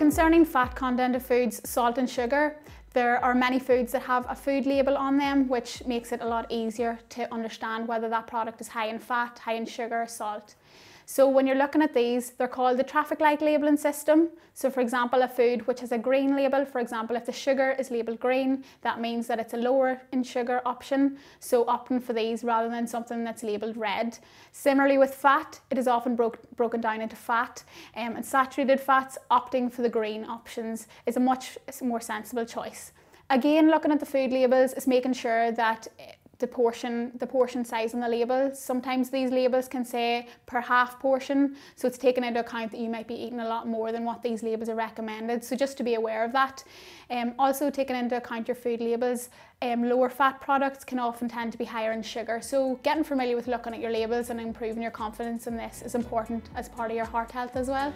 Concerning fat content of foods, salt and sugar, there are many foods that have a food label on them, which makes it a lot easier to understand whether that product is high in fat, high in sugar, or salt. So when you're looking at these, they're called the traffic light labeling system. So for example, a food which has a green label, for example, if the sugar is labeled green, that means that it's a lower in sugar option. So opting for these rather than something that's labeled red. Similarly with fat, it is often broke, broken down into fat um, and saturated fats, opting for the green options is a much more sensible choice. Again, looking at the food labels is making sure that the portion the portion size on the label. Sometimes these labels can say per half portion, so it's taken into account that you might be eating a lot more than what these labels are recommended. So just to be aware of that. Um, also taking into account your food labels, um, lower fat products can often tend to be higher in sugar. So getting familiar with looking at your labels and improving your confidence in this is important as part of your heart health as well.